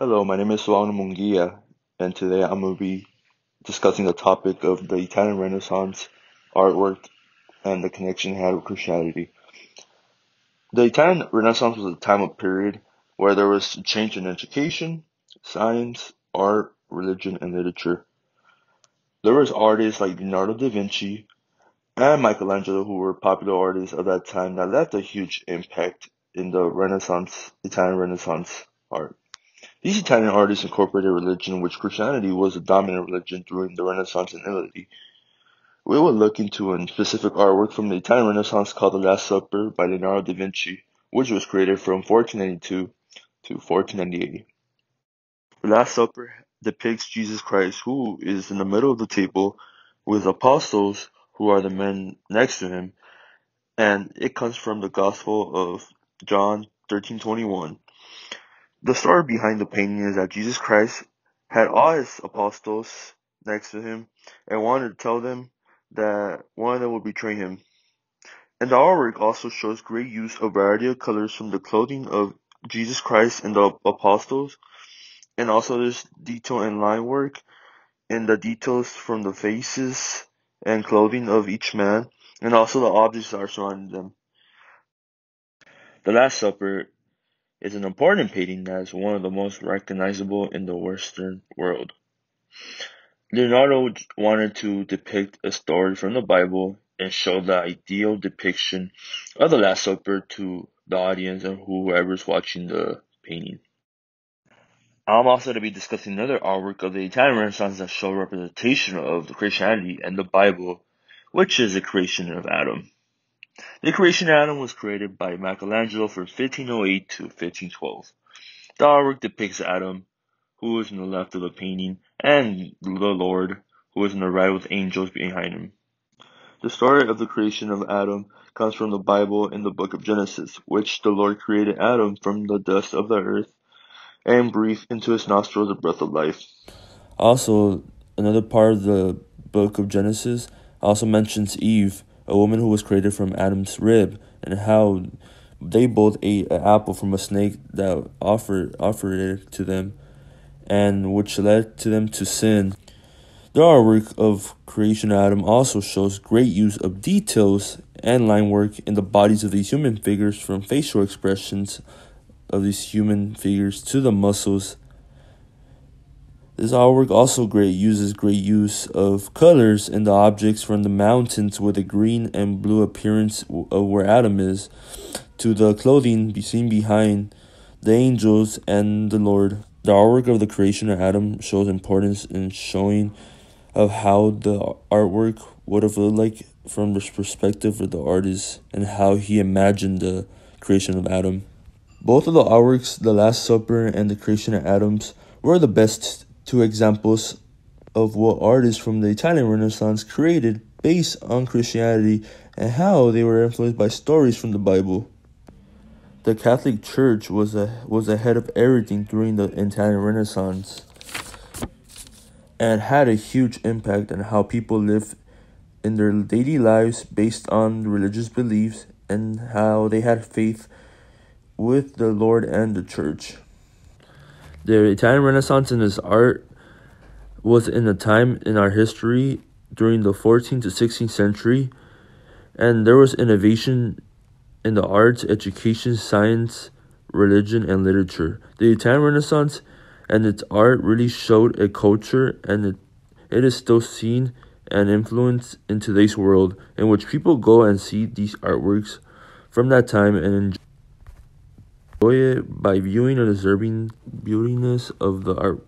Hello, my name is Silvano Munguia, and today I'm going to be discussing the topic of the Italian Renaissance artwork and the connection it had with Christianity. The Italian Renaissance was a time of period where there was a change in education, science, art, religion, and literature. There was artists like Leonardo da Vinci and Michelangelo who were popular artists of that time that left a huge impact in the Renaissance, Italian Renaissance art. These Italian artists incorporated religion, which Christianity was the dominant religion during the Renaissance in Italy. We will look into a specific artwork from the Italian Renaissance called The Last Supper by Leonardo da Vinci, which was created from 1492 to 1498. The Last Supper depicts Jesus Christ, who is in the middle of the table with apostles, who are the men next to him, and it comes from the Gospel of John 13:21. The story behind the painting is that Jesus Christ had all his apostles next to him and wanted to tell them that one of them would betray him. And the artwork also shows great use of variety of colors from the clothing of Jesus Christ and the apostles, and also there's detail and line work in the details from the faces and clothing of each man, and also the objects that are surrounding them. The Last Supper is an important painting that is one of the most recognizable in the Western world. Leonardo wanted to depict a story from the Bible and show the ideal depiction of the Last Supper to the audience and whoever's watching the painting. I'm also going to be discussing another artwork of the Italian Renaissance that show representation of the Christianity and the Bible, which is the creation of Adam. The creation of Adam was created by Michelangelo from 1508 to 1512. The artwork depicts Adam, who is on the left of the painting, and the Lord, who is on the right with angels behind him. The story of the creation of Adam comes from the Bible in the book of Genesis, which the Lord created Adam from the dust of the earth and breathed into his nostrils the breath of life. Also, another part of the book of Genesis also mentions Eve, a woman who was created from Adam's rib, and how they both ate an apple from a snake that offered offered it to them, and which led to them to sin. The artwork of creation Adam also shows great use of details and line work in the bodies of these human figures, from facial expressions of these human figures to the muscles this artwork also great uses great use of colors and the objects from the mountains with a green and blue appearance of where Adam is, to the clothing seen behind the angels and the Lord. The artwork of the creation of Adam shows importance in showing of how the artwork would have looked like from the perspective of the artist and how he imagined the creation of Adam. Both of the artworks, The Last Supper and the creation of Adams, were the best two examples of what artists from the Italian Renaissance created based on Christianity and how they were influenced by stories from the Bible. The Catholic Church was a, was ahead of everything during the Italian Renaissance and had a huge impact on how people live in their daily lives based on religious beliefs and how they had faith with the Lord and the church. The Italian Renaissance in its art was in a time in our history during the 14th to 16th century, and there was innovation in the arts, education, science, religion, and literature. The Italian Renaissance and its art really showed a culture, and it, it is still seen and influenced in today's world, in which people go and see these artworks from that time and enjoy enjoy it by viewing the deserving beautiness of the art